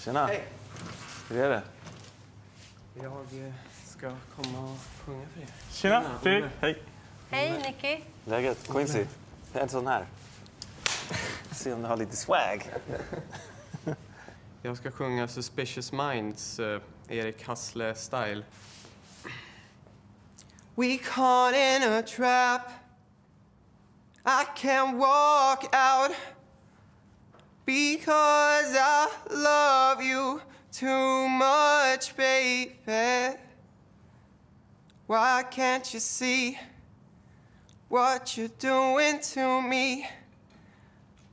Tjena. Hej. Hur är det? Jag ska komma och sjunga för er. Tjena, Fredrik. Olle. Hej. Hej Nicky. Läget? Quincy? En sån här. Se om du har lite swag. Jag ska sjunga Suspicious Minds, eh, Erik Hassle-style. We caught in a trap I can't walk out Because I too much, baby Why can't you see what you're doing to me?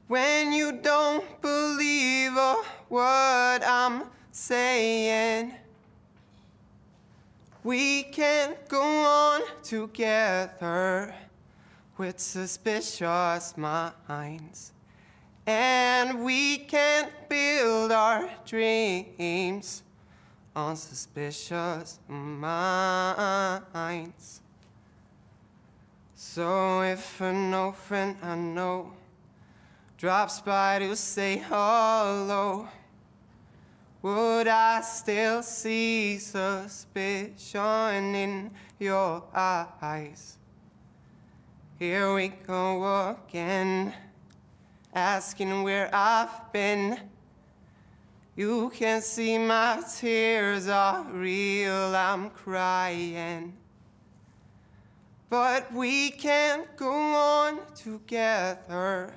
when you don't believe a word I'm saying. We can't go on together with suspicious minds. And we can't build our dreams on suspicious minds. So if an old friend I know drops by to say hello, would I still see suspicion in your eyes? Here we go again, asking where I've been. You can see my tears are real, I'm crying. But we can't go on together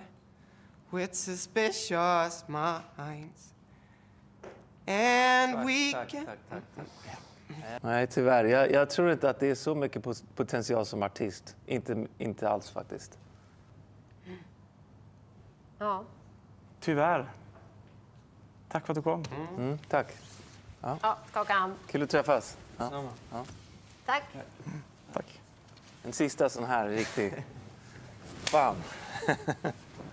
with suspicious minds. And we can... Nej, tyvärr. Jag, jag tror inte att det är så mycket potential som artist. Inte, inte alls faktiskt. Ja. Tyvärr. Tack för att du kom. Mm, tack. ja, skaka hand. Kul att träffas. Ja. Samma. Tack. Tack. En sista sån här riktig... Bam!